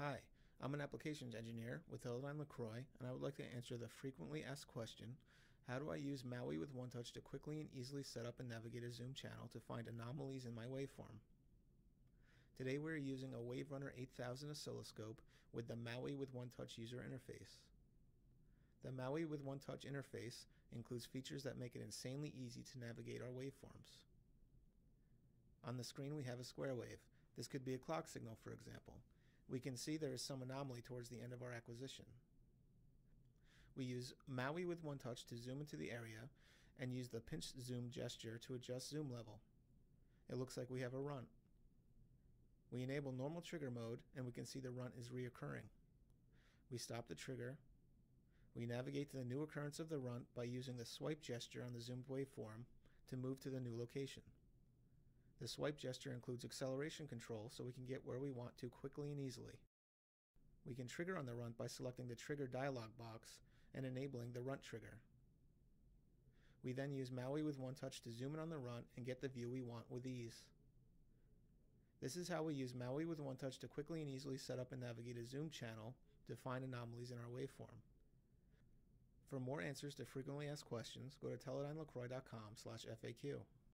Hi, I'm an applications engineer with Teledyne LeCroy, and I would like to answer the frequently asked question How do I use MAUI with OneTouch to quickly and easily set up and navigate a Zoom channel to find anomalies in my waveform? Today we are using a WaveRunner 8000 oscilloscope with the MAUI with OneTouch user interface. The MAUI with OneTouch interface includes features that make it insanely easy to navigate our waveforms. On the screen we have a square wave. This could be a clock signal, for example we can see there is some anomaly towards the end of our acquisition. We use MAUI with OneTouch to zoom into the area and use the pinch zoom gesture to adjust zoom level. It looks like we have a runt. We enable normal trigger mode and we can see the runt is reoccurring. We stop the trigger. We navigate to the new occurrence of the runt by using the swipe gesture on the zoomed waveform to move to the new location. The swipe gesture includes acceleration control so we can get where we want to quickly and easily. We can trigger on the runt by selecting the trigger dialog box and enabling the runt trigger. We then use MAUI with OneTouch to zoom in on the runt and get the view we want with ease. This is how we use MAUI with OneTouch to quickly and easily set up and navigate a zoom channel to find anomalies in our waveform. For more answers to frequently asked questions, go to teledynelecroy.com FAQ.